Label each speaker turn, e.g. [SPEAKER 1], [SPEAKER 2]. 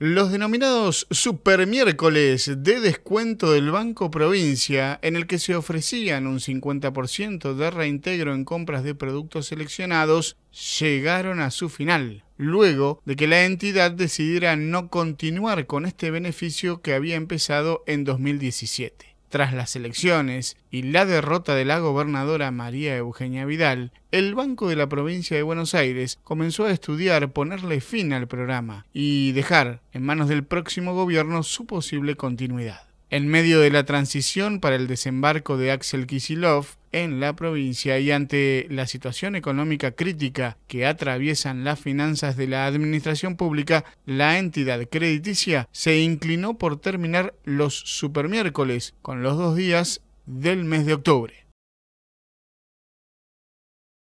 [SPEAKER 1] Los denominados super miércoles de descuento del Banco Provincia, en el que se ofrecían un 50% de reintegro en compras de productos seleccionados, llegaron a su final, luego de que la entidad decidiera no continuar con este beneficio que había empezado en 2017. Tras las elecciones y la derrota de la gobernadora María Eugenia Vidal, el Banco de la Provincia de Buenos Aires comenzó a estudiar ponerle fin al programa y dejar en manos del próximo gobierno su posible continuidad. En medio de la transición para el desembarco de Axel Kisilov en la provincia y ante la situación económica crítica que atraviesan las finanzas de la administración pública, la entidad crediticia se inclinó por terminar los supermiércoles con los dos días del mes de octubre.